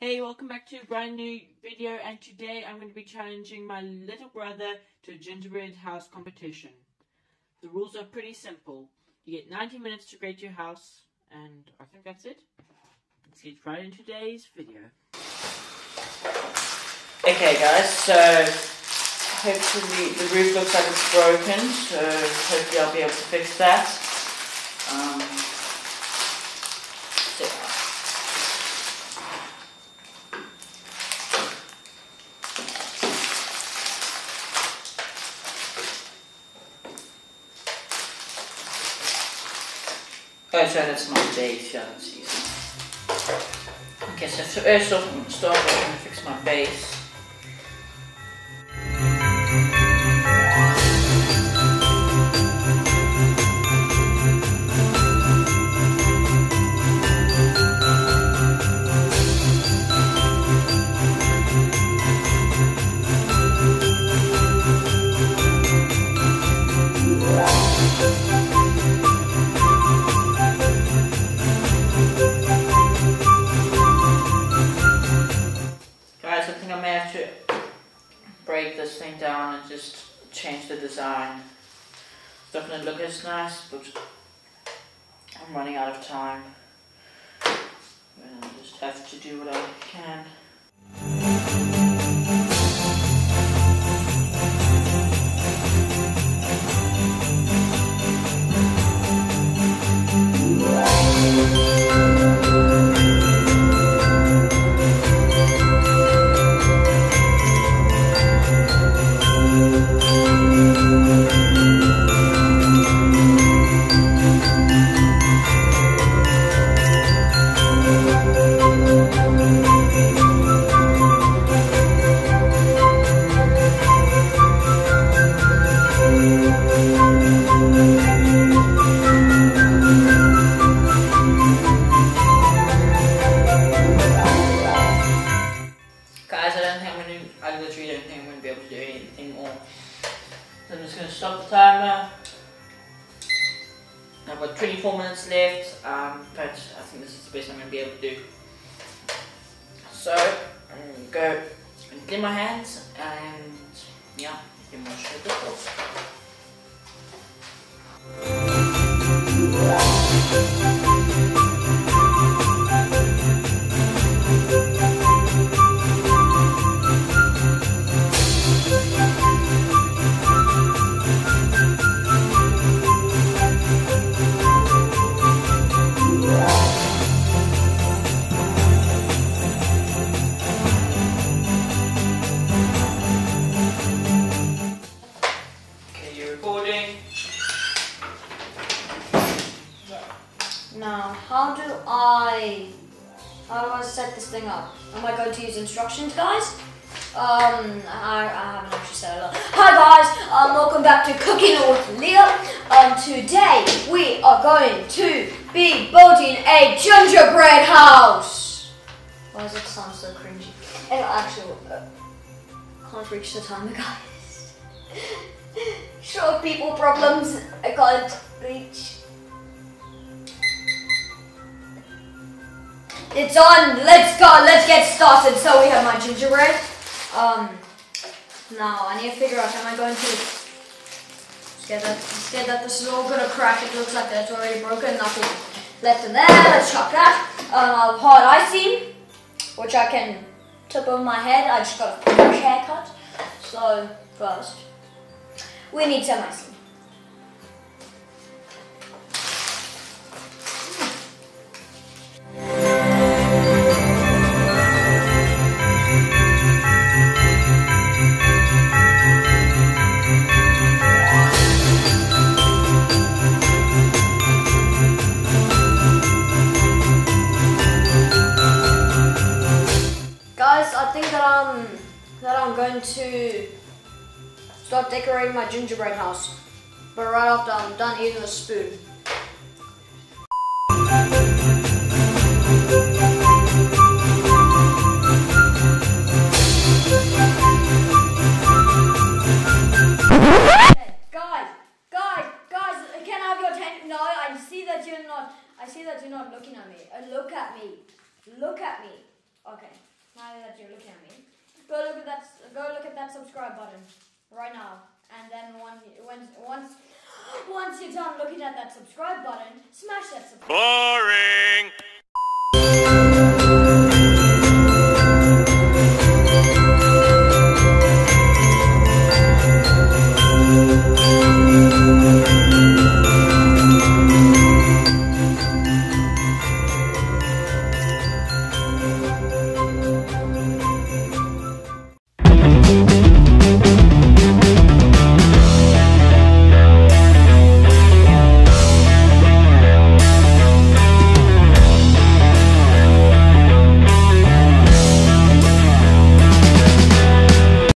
Hey, welcome back to a brand new video and today I'm going to be challenging my little brother to a gingerbread house competition. The rules are pretty simple. You get 90 minutes to create your house and I think that's it. Let's get right into today's video. Okay guys, so hopefully the roof looks like it's broken, so hopefully I'll be able to fix that. Um, Oh, so that's my base, yeah, that's easy. Okay, so first off, I'm going to fix my base. To break this thing down and just change the design. It's not gonna look as nice, but I'm running out of time. I just have to do what I can. Stop the timer. I've got 24 minutes left, um, but I think this is the best I'm gonna be able to do. So I'm gonna go and clean my hands and yeah, we'll show the how do I, how do I set this thing up? Am I going to use instructions, guys? Um, I, I haven't actually set it up. Hi guys, um, welcome back to Cooking with Leah. Um, today we are going to be building a gingerbread house. Why does it sound so cringy? And actually, uh, can't reach the timer, guys. Short people problems. I can't reach. It's on. Let's go. Let's get started. So we have my gingerbread. Um, now I need to figure out. Am I going to? Scared that, scared that this is all gonna crack. It looks like that's already broken. Nothing left in there. Let's chop that. Um, hard icing, which I can tip over my head. I just got a fresh haircut. So first, we need some icing. That I'm going to start decorating my gingerbread house. But right after I'm done eating the spoon. Guys, guys, guys, can I have your attention? No, I see that you're not. I see that you're not looking at me. Uh, look at me. Look at me. Okay. know that you're looking at me. Go look at that. Go look at that subscribe button right now. And then once, once, once you're done looking at that subscribe button, smash that subscribe. Boring.